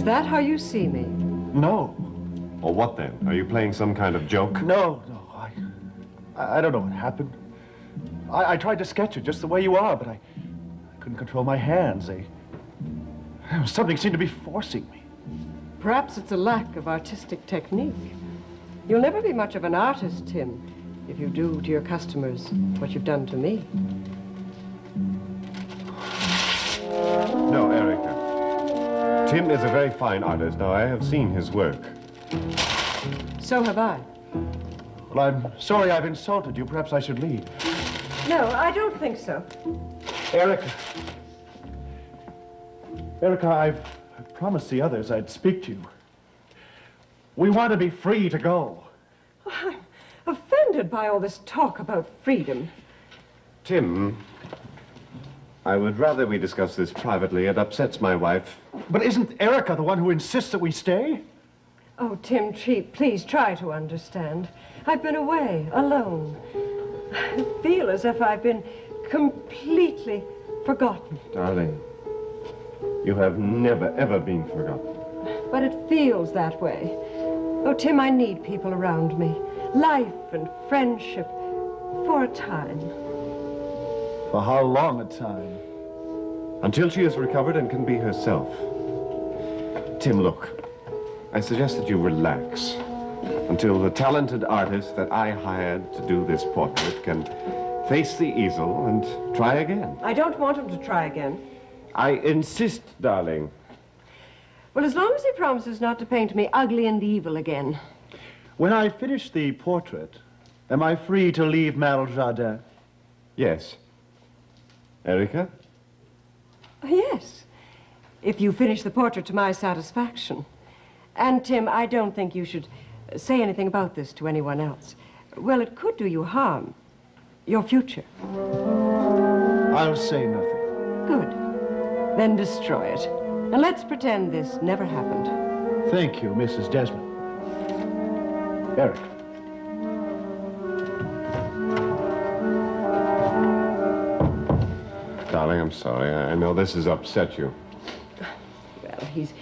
Is that how you see me? No. Or what then? Are you playing some kind of joke? No, no. I, I I don't know what happened. I, I tried to sketch it just the way you are, but I, I couldn't control my hands. They, something seemed to be forcing me. Perhaps it's a lack of artistic technique. You'll never be much of an artist, Tim, if you do to your customers what you've done to me. No, Erica. Tim is a very fine artist. Now, I have seen his work. So have I. Well, I'm sorry I've insulted you. Perhaps I should leave. No, I don't think so. Erica. Erica, I've promised the others I'd speak to you. We want to be free to go. Oh, I'm offended by all this talk about freedom. Tim, I would rather we discuss this privately. It upsets my wife. But isn't Erica the one who insists that we stay? Oh, Tim Treat, please try to understand. I've been away, alone. I feel as if I've been completely forgotten. Darling, you have never, ever been forgotten. But it feels that way. Oh, Tim, I need people around me. Life and friendship for a time. For how long a time? Until she is recovered and can be herself. Tim, look. I suggest that you relax until the talented artist that I hired to do this portrait can face the easel and try again. I don't want him to try again. I insist, darling. Well, as long as he promises not to paint me ugly and evil again. When I finish the portrait, am I free to leave Maljardin? Yes. Erica? Oh, yes, if you finish the portrait to my satisfaction. And, Tim, I don't think you should say anything about this to anyone else. Well, it could do you harm. Your future. I'll say nothing. Good. Then destroy it. And let's pretend this never happened. Thank you, Mrs. Desmond. Eric. Darling, I'm sorry. I know this has upset you. Well, he's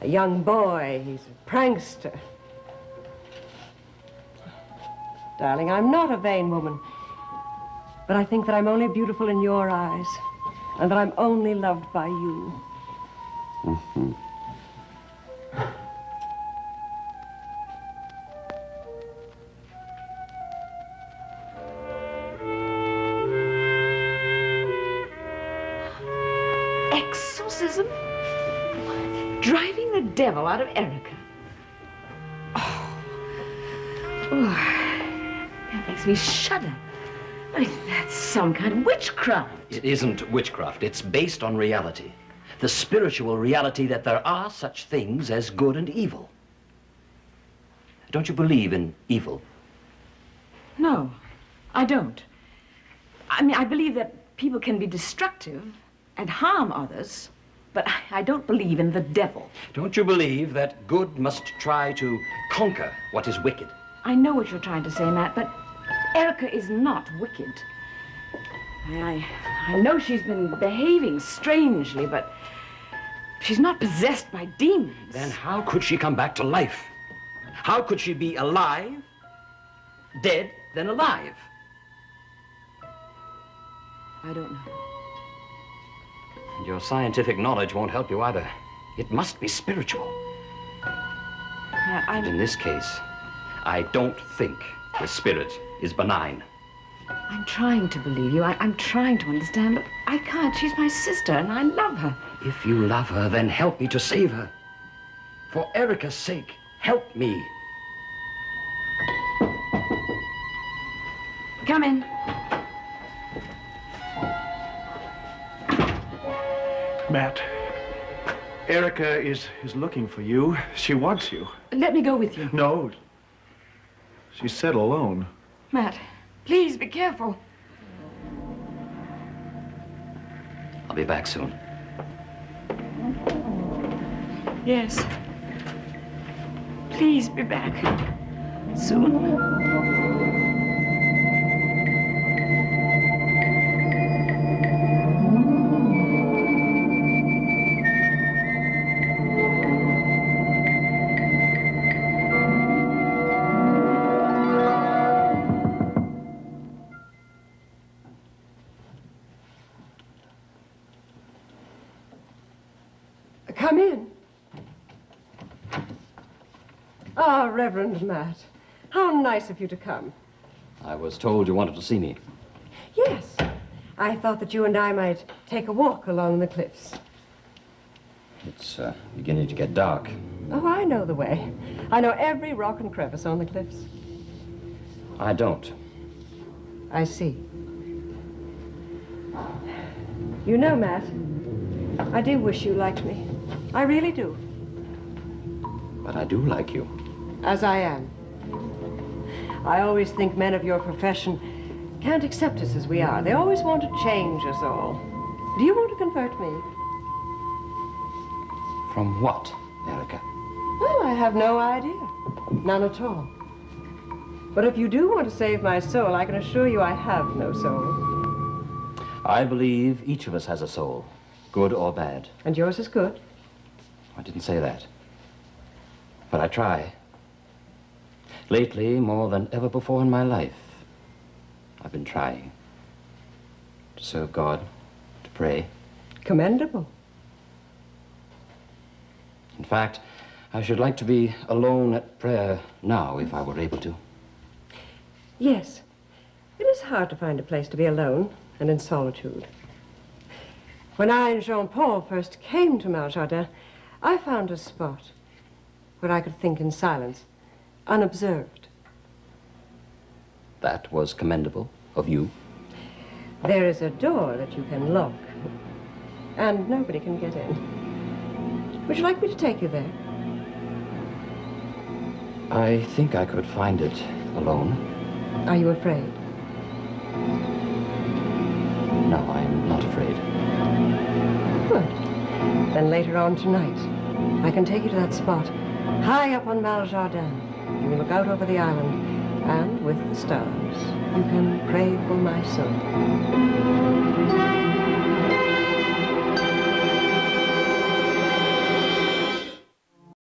a young boy. He's a prankster. Darling, I'm not a vain woman. But I think that I'm only beautiful in your eyes. And that I'm only loved by you. Mm-hmm. Driving the devil out of Erica. Oh. Oh. That makes me shudder. I mean, that's some kind of witchcraft. It isn't witchcraft. It's based on reality. The spiritual reality that there are such things as good and evil. Don't you believe in evil? No, I don't. I mean, I believe that people can be destructive and harm others, but I- I don't believe in the devil. Don't you believe that good must try to conquer what is wicked? I know what you're trying to say, Matt, but Erica is not wicked. I, I know she's been behaving strangely, but she's not possessed by demons. Then how could she come back to life? How could she be alive, dead, then alive? I don't know. Your scientific knowledge won't help you either. It must be spiritual. Yeah, And in this case, I don't think the spirit is benign. I'm trying to believe you. I, I'm trying to understand, but I can't. She's my sister, and I love her. If you love her, then help me to save her. For Erica's sake, help me. Come in. Matt. Erica is, is looking for you. She wants you. Let me go with you. No. She said alone. Matt, please be careful. I'll be back soon. Yes. Please be back soon. Come in. Ah, Reverend Matt. How nice of you to come. I was told you wanted to see me. Yes. I thought that you and I might take a walk along the cliffs. It's uh, beginning to get dark. Oh, I know the way. I know every rock and crevice on the cliffs. I don't. I see. You know, Matt, I do wish you liked me. I really do. But I do like you. As I am. I always think men of your profession can't accept us as we are. They always want to change us all. Do you want to convert me? From what, Erica? Well, I have no idea. None at all. But if you do want to save my soul, I can assure you I have no soul. I believe each of us has a soul, good or bad. And yours is good. I didn't say that. But I try. Lately, more than ever before in my life, I've been trying to serve God, to pray. Commendable. In fact, I should like to be alone at prayer now, if I were able to. Yes. It is hard to find a place to be alone and in solitude. When I and Jean Paul first came to Maljardin, I found a spot where I could think in silence, unobserved. That was commendable of you. There is a door that you can lock, and nobody can get in. Would you like me to take you there? I think I could find it alone. Are you afraid? No, I'm not afraid. Good. Then later on tonight, I can take you to that spot, high up on Maljardin. You can look out over the island, and with the stars, you can pray for my soul.